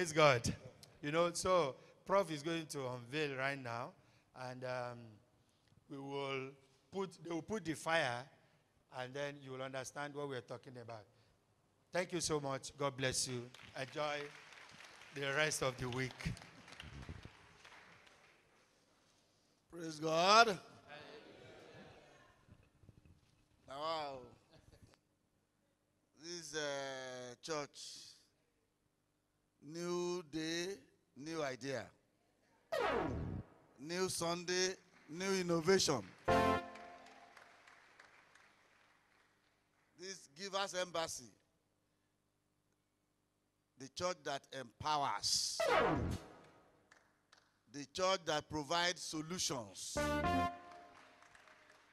Praise God. You know, so Prof is going to unveil right now, and um, we will put, they will put the fire, and then you will understand what we're talking about. Thank you so much. God bless you. Enjoy the rest of the week. Praise God. Wow. This uh, church, new day, new idea. New Sunday, new innovation. This Givers Embassy, the church that empowers, the church that provides solutions,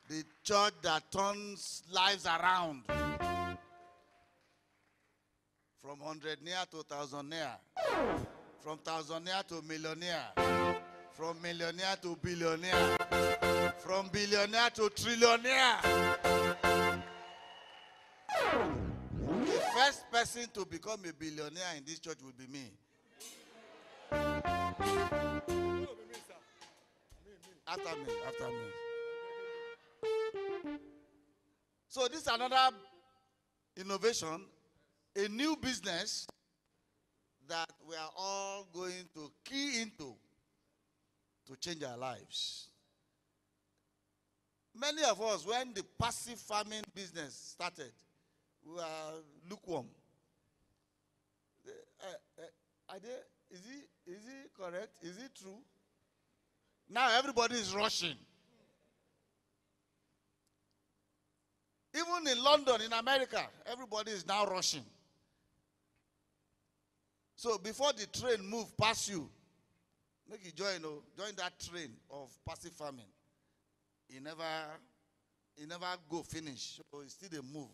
the church that turns lives around from 100 near to 1000 near, from thousandaire to millionaire, from millionaire to billionaire, from billionaire to trillionaire. The first person to become a billionaire in this church will be me. After me, after me. So this is another innovation, a new business that we are all going to key into to change our lives. Many of us, when the passive farming business started, we were lukewarm. Uh, uh, are they, is, it, is it correct? Is it true? Now everybody is rushing. Even in London, in America, everybody is now rushing. So before the train move past you, make you join, oh, join that train of passive farming. He never, he never go finish. So he still a move.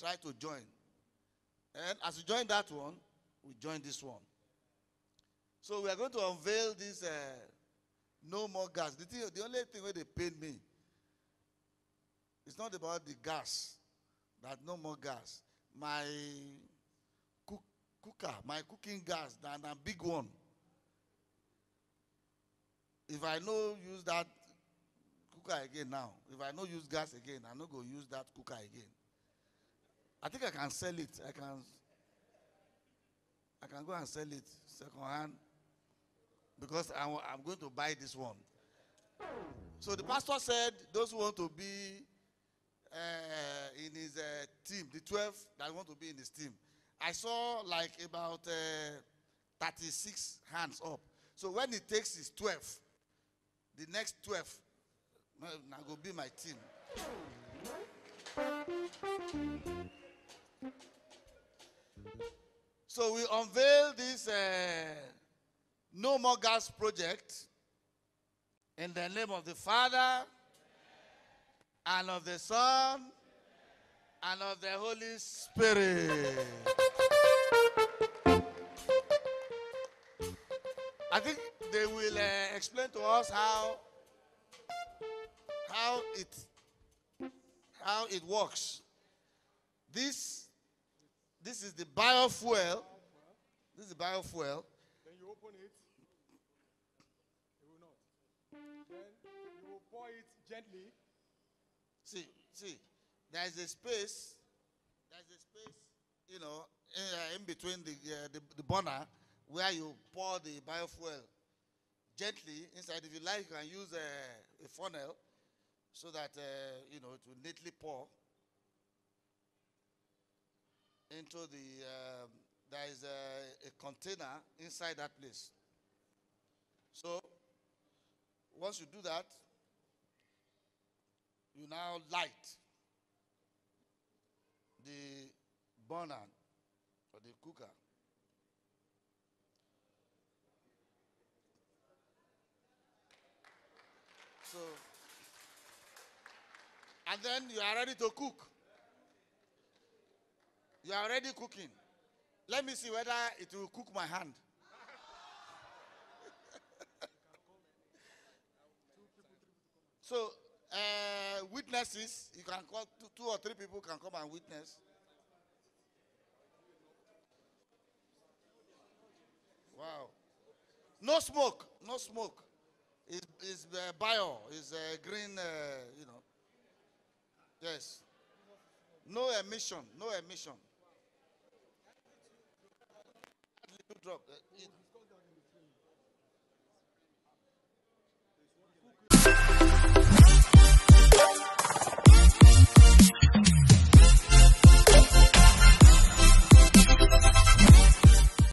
Try to join. And as you join that one, we join this one. So we are going to unveil this uh, no more gas. The, thing, the only thing where they paid me, it's not about the gas, that no more gas. My cooker, my cooking gas, that a big one. If I no use that cooker again now, if I no use gas again, I no go use that cooker again. I think I can sell it. I can I can go and sell it second hand because I, am going to buy this one. So the pastor said those who want to be uh, in his uh, team, the 12 that want to be in his team, I saw like about uh, 36 hands up. So when he takes his 12, the next 12, now go be my team. So we unveil this uh, No More Gas project in the name of the Father and of the Son and of the Holy Spirit. I think they will uh, explain to us how how it how it works. This this is the biofuel. This is the biofuel. Then you open it. It will not. Then you will pour it gently. See, see, there is a space. There is a space, you know, in, uh, in between the, uh, the the burner where you pour the biofuel gently inside. If you like, you can use a, a funnel so that uh, you know it will neatly pour into the. Um, there is a, a container inside that place. So once you do that, you now light the burner or the cooker. So, and then you are ready to cook. You are already cooking. Let me see whether it will cook my hand. so, uh, witnesses, you can call two, two or three people can come and witness. Wow. No smoke. No smoke. It's, it's uh, bio. It's uh, green, uh, you know. Yes. No emission. No emission. Uh, it-